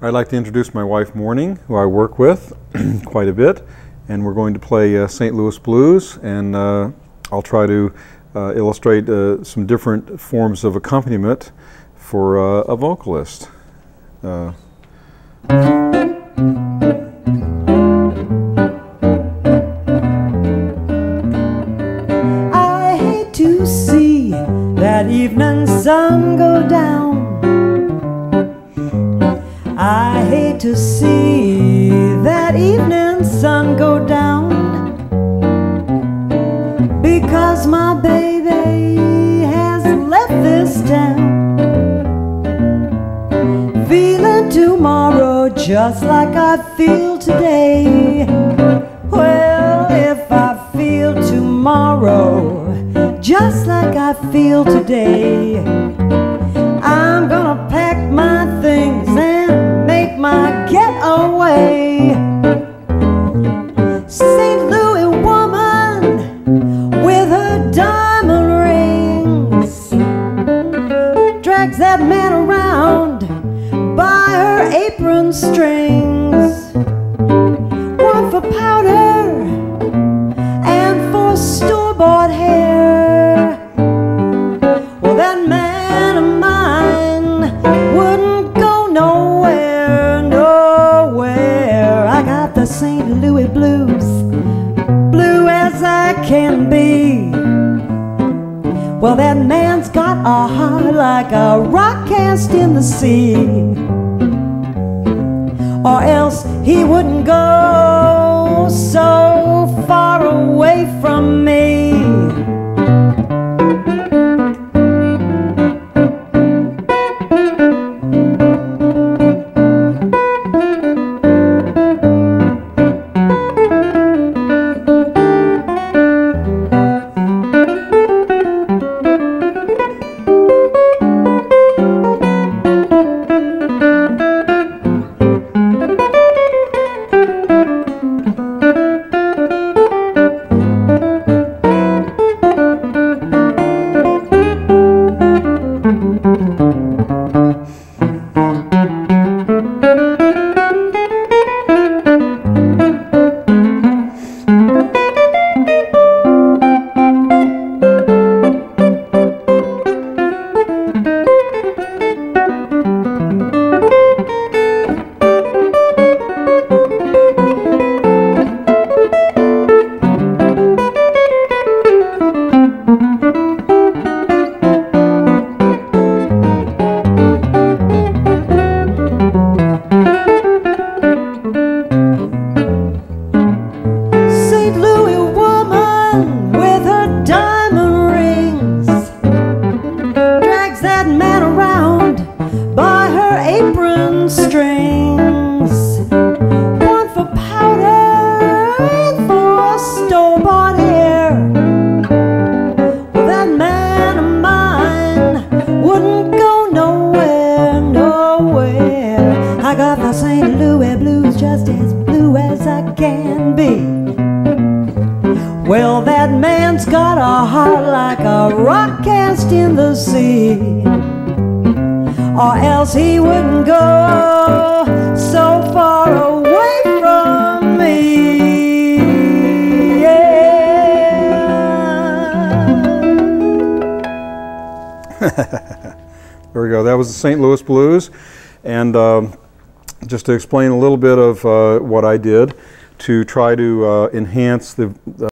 I'd like to introduce my wife, Morning, who I work with quite a bit, and we're going to play uh, St. Louis Blues, and uh, I'll try to uh, illustrate uh, some different forms of accompaniment for uh, a vocalist. Uh, I hate to see that evening sun go down. I hate to see that evening sun go down because my baby has left this town. Feeling tomorrow just like I feel today. Well, if I feel tomorrow just like I feel today, my getaway. St. Louis woman with her diamond rings drags that man around by her apron strings. Blues, blue as I can be. Well, that man's got a heart like a rock cast in the sea. Or else he wouldn't go just as blue as I can be. Well, that man's got a heart like a rock cast in the sea. Or else he wouldn't go so far away from me. There we go. That was the St. Louis Blues. And um, just to explain a little bit of uh, what I did to try to uh, enhance the, the